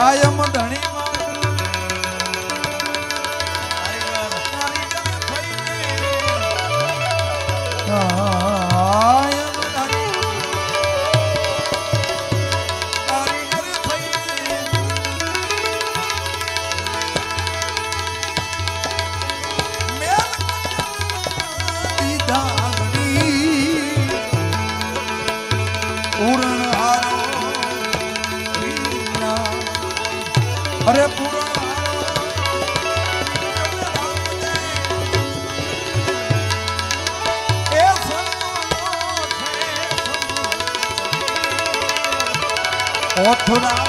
કાયમ ધણીમાં અરે એ ઓઠના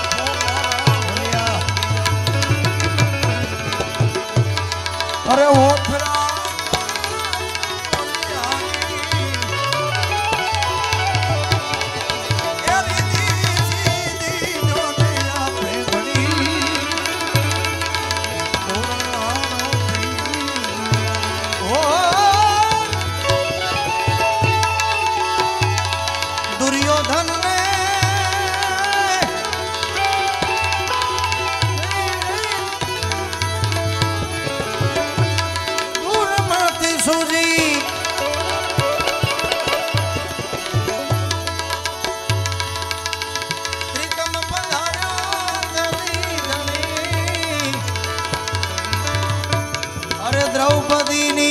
અરે ઓઠરા દ્રૌપદીની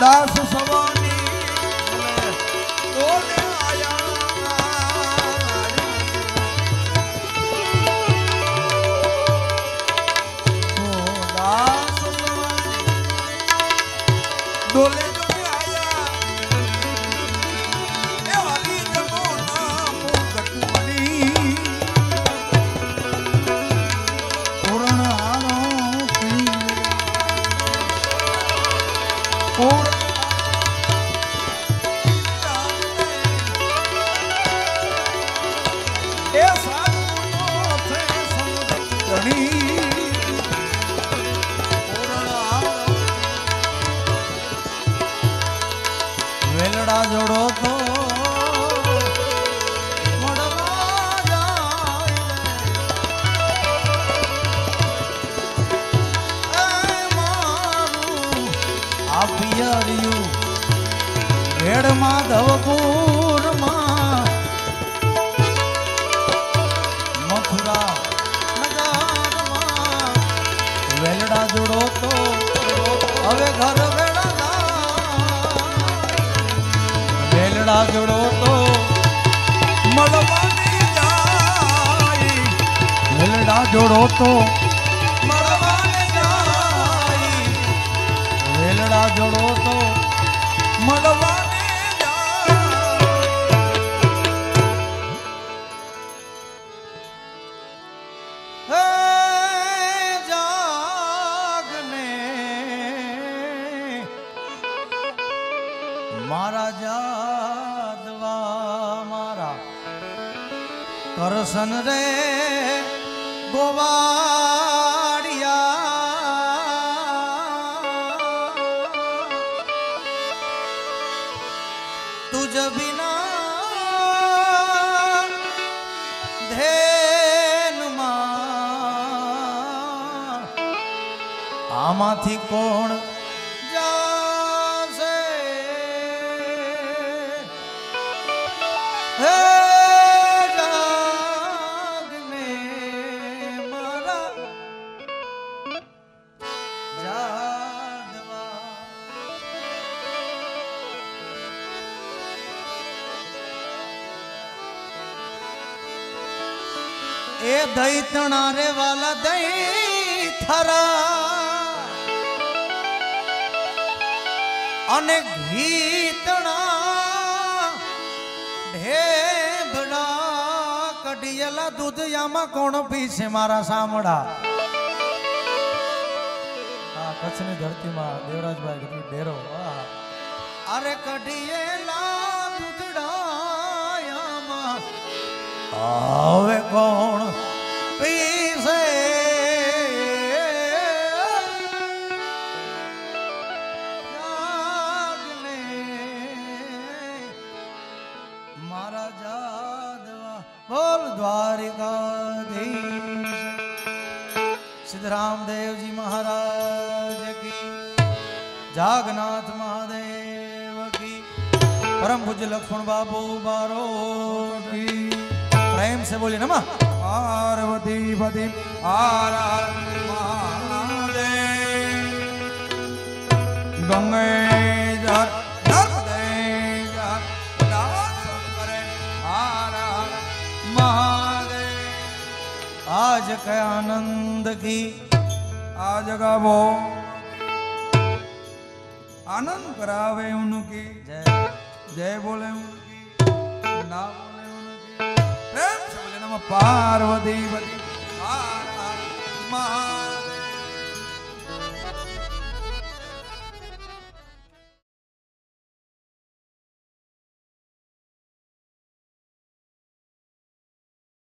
દાસ સવાની બોલે આયા દાસ જોડો તો વેલડા જોડો તો મળવાને જાગને. મારા જાદવા મારા કરસન રે ગોવાડિયા તુજ બિના ધેનમાં આમાંથી કોણ એ દૈતણા રે વાલા દહી થરા. અને ગીતણા ઢેબડા કઢિયેલા દૂધિયામાં કોણ પીશે મારા સામડા? આ કચ્છની ધરતીમાં દેવરાજભાઈ ગઢવી ડેરો. અરે કઢિયેલા દૂધડાયામાં હવે કોણ महाराजा बोल द्वारिकाधीश। सिद्धराम देव जी महाराज की। जागनाथ महादेव की। परम पूज्य लक्ष्मण बाबू बारो की। प्रेम से बोले नमा। पार्वती पति आर गंगे आज के आनंद की आज का वो आनंद करावे उनकी जय जय बोले उनकी ना बोले उनकी प्रेम से बोले नम पार्वती बली हार हार महा